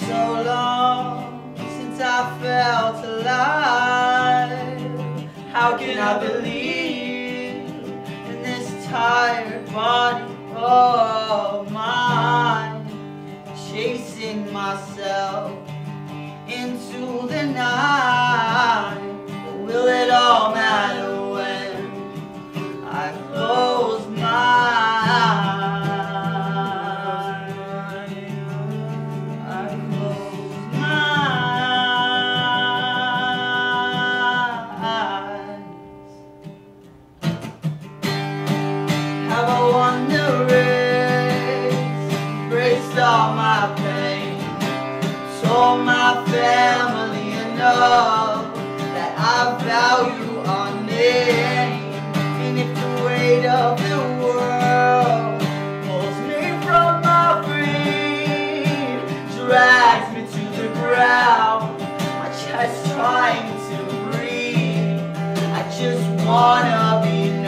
so long since I felt alive. How can I believe in this tired body of mine? Chasing myself into the night. A wonder race, embraced all my pain, told my family enough that I value our name. And if the weight of the world pulls me from my feet, drags me to the ground, my chest trying to breathe, I just wanna be